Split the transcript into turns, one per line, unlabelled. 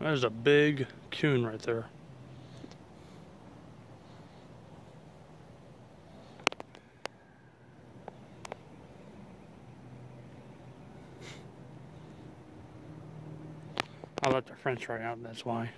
There's a big coon right there. I let the french fry out, that's why.